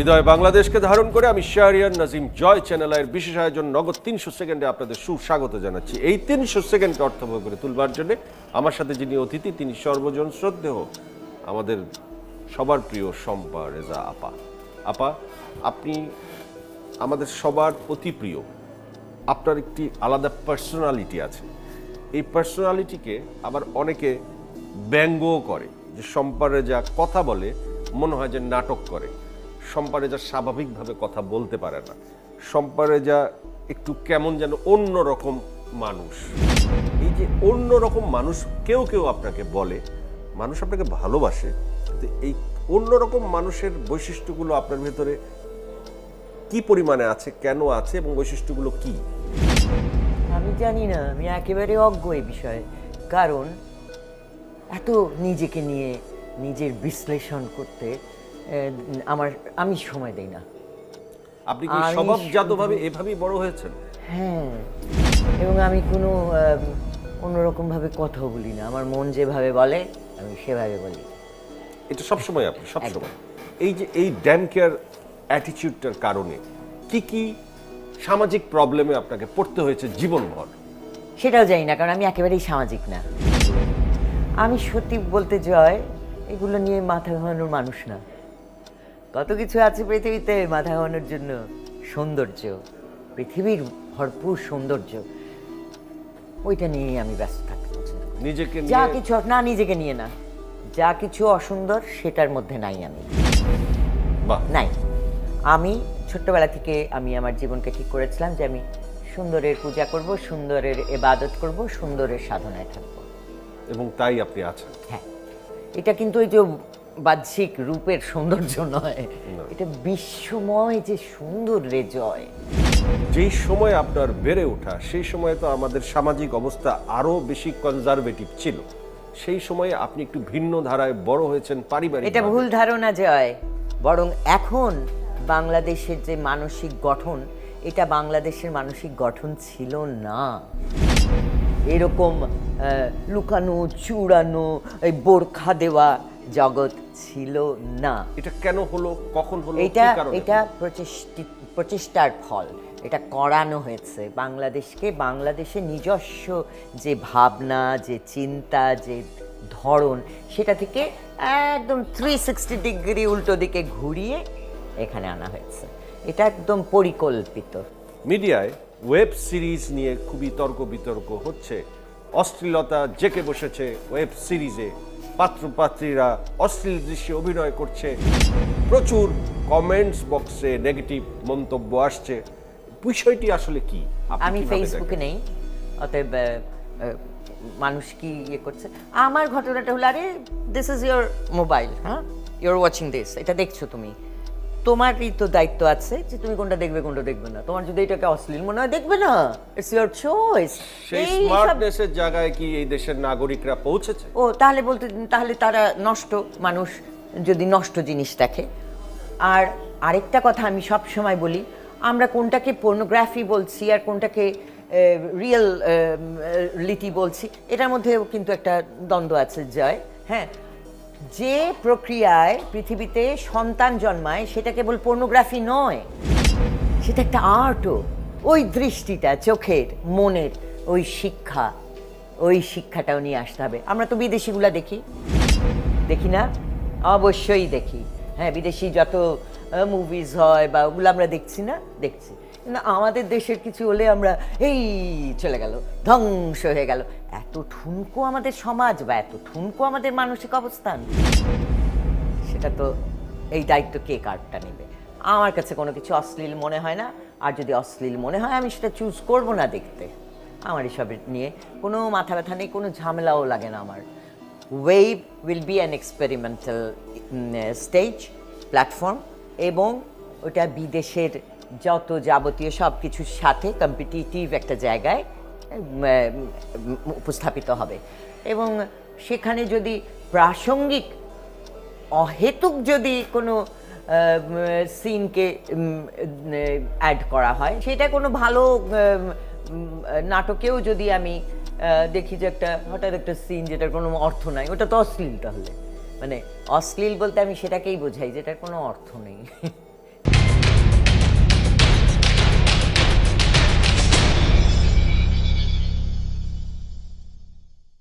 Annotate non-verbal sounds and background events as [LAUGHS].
হৃদয় বাংলাদেশকে ধারণ করে আমি শাহরিয়ার নাজিম জয় চ্যানেলের বিশেষ আয়োজন নগদ তিনশো সেকেন্ডে আপনাদের সুস্বাগত জানাচ্ছি। এই তিনশো সেকেন্ডকে অর্থবহ করে তুলবার জন্য আমার সাথে যিনি অতিথি, তিনি সর্বজন শ্রদ্ধেয় আমাদের সবার প্রিয় শম্পা রেজা আপা। আপা, আপনি আমাদের সবার অতি প্রিয়। আপনার একটি আলাদা পার্সোনালিটি আছে। এই পার্সোনালিটিকে আবার অনেকে ব্যঙ্গও করে। যে সম্পারে যা কথা বলে, মনে হয় যে নাটক করে। সম্পারে যা স্বাভাবিকভাবে কথা বলতে পারে না। সম্পারে যা একটু কেমন যেন অন্য রকম মানুষ। এই যে অন্য রকম মানুষ কেউ কেউ আপনাকে বলে, মানুষ আপনাকে ভালোবাসে, কিন্তু এই অন্যরকম মানুষের বৈশিষ্ট্যগুলো আপনার ভেতরে কি পরিমাণে আছে, কেন আছে এবং বৈশিষ্ট্যগুলো কি? আমি জানি না, আমি একেবারে অজ্ঞ এই বিষয়ে। কারণ এত নিজেকে নিয়ে নিজের বিশ্লেষণ করতে আমার আমি সময় দেই না। আপনি কি স্বভাবজাতভাবে এভাবেই বড় হয়েছেন? হ্যাঁ এবং আমি কোনো অন্যরকমভাবে কথা বলি না। আমার মন যেভাবে বলে আমি সেভাবে বলি। এটা সবসময় আপনি সবসময় এই যে এই ড্যাম কেয়ার অ্যাটিটিউডটার কারণে কি কি সামাজিক প্রবলেমে আপনাকে পড়তে হয়েছে জীবনভর? সেটাও জানি না কারণ আমি একেবারেই সামাজিক না। আমি সত্যি বলতে জয় এগুলো নিয়ে মাথা ঘামানোর মানুষ না। কত কিছু আছে পৃথিবীতে মাথা ঘামানোর জন্য? সৌন্দর্য। পৃথিবীর ভরপুর সৌন্দর্য। ওইটা নিয়েই আমি ব্যস্ত থাকতে পছন্দ করি। নিজেকে যা কিছু না নিজেকে নিয়ে না। যা কিছু অসুন্দর সেটার মধ্যে নাই আমি। বাহ। নাই। আমি ছোট্টবেলা থেকে আমি আমার জীবনকে ঠিক করেছিলাম যে আমি সুন্দরের পূজা করব সুন্দরের এবাদত করব সুন্দরের সাধনায় থাকব। এবং তাই আপনি আছেন। হ্যাঁ। এটা কিন্তু ওই যে বাহ্যিক রূপের সৌন্দর্য নয়। এটা বিশ্বময় যে সুন্দর রে জয়। যেই সময় আপনার বেড়ে ওঠা সেই সময় তো আমাদের সামাজিক অবস্থা আরও বেশি কনজারভেটিভ ছিল। সেই সময়ে আপনি একটু ভিন্ন ধারায় বড় হয়েছেন পারিবারিক এটা ভুল ধারণা জয়। বরং এখন বাংলাদেশের যে মানসিক গঠন এটা বাংলাদেশের মানসিক গঠন ছিল না। এরকম লুকানো চূড়ানো এই বোরখা দেওয়া জগৎ ছিল না। এটা কেন হলো? কখন হলো? এটা এটা প্রচেষ্টার ফল। এটা করানো হয়েছে বাংলাদেশকে। বাংলাদেশে নিজস্ব যে ভাবনা যে চিন্তা যে ধরন সেটা থেকে একদম থ্রি সিক্সটি ডিগ্রি উল্টো দিকে ঘুরিয়ে এখানে আনা হয়েছে। এটা একদম পরিকল্পিত। মিডিয়ায় ওয়েব সিরিজ নিয়ে খুবই তর্ক বিতর্ক হচ্ছে। অশ্লীলতা জেকে বসেছে ওয়েব সিরিজে। পাত্রপাত্রীরা অশ্লীল দৃশ্যে অভিনয় করছে। প্রচুর কমেন্টস বক্সে নেগেটিভ মন্তব্য আসছে। বিষয়টি আসলে কি? আমি ফেসবুকে নেই অতএব মানুষ কি ইয়ে করছে? আমার ঘটনাটা হলো আরে দিস ইজ ইয়োর মোবাইল হ্যাঁ? ইউর ওয়াচিং দিস এটা দেখছ তুমি। তোমারই তো দায়িত্ব আছে যে তুমি কোনটা দেখবে কোনটা দেখবে না। তোমার যদি এটাকে অশ্লীল মনে হয় দেখবে না। ইটস ইয়োর চয়েস সেই স্মার্টনেসের জায়গায় কি এই দেশের নাগরিকরা পৌঁছেছে? ও তাহলে বলতে তাহলে তারা নষ্ট মানুষ যদি নষ্ট জিনিস দেখে। আর আরেকটা কথা আমি সব সময় বলি আমরা কোনটাকে পর্নোগ্রাফি বলছি আর কোনটাকে রিয়েল লিটি বলছি এটার মধ্যেও কিন্তু একটা দ্বন্দ্ব আছে জয়। হ্যাঁ? যে প্রক্রিয়ায় পৃথিবীতে সন্তান জন্মায়, সেটা কেবল পর্নোগ্রাফি নয়, সেটা একটা আর্টও ওই দৃষ্টিটা, চোখের, মনের, ওই শিক্ষা, ওই শিক্ষাটাও নিয়ে আসতে হবে। আমরা তো বিদেশিগুলা দেখি। দেখি না? অবশ্যই দেখি। হ্যাঁ বিদেশি যত মুভিজ হয় বা ওগুলো আমরা দেখছি না? দেখছি। কিন্তু আমাদের দেশের কিছু হলে আমরা, এই চলে গেল, ধ্বংস হয়ে গেল। এত ঠুনকো আমাদের সমাজ বা এত ঠুনকো আমাদের মানসিক অবস্থান? সেটা তো এই দায়িত্ব কে কার্ডটা নেবে? আমার কাছে কোনো কিছু অশ্লীল মনে হয় না, আর যদি অশ্লীল মনে হয়, আমি সেটা চুজ করব না দেখতে। আমার এসবের নিয়ে কোনো মাথা ব্যথা নেই, কোনো ঝামেলাও লাগে না আমার। Wave will be an experimental stage platform এবং ওটা বিদেশের যত যাবতীয় সব কিছুর সাথে কম্পিটিটিভ একটা জায়গায় উপস্থাপিত হবে। এবং সেখানে যদি প্রাসঙ্গিক, অহেতুক যদি কোনো সিনকে অ্যাড করা হয়, সেটা কোনো ভালো নাটকেও যদি আমি দেখি যে একটা, হঠাৎ একটা সিন যেটার কোনো অর্থ নাই, ওটা তো অশ্লীল তাহলে। মানে অশ্লীল বলতে আমি সেটাকেই বোঝাই, যেটার কোনো অর্থ নেই। [LAUGHS]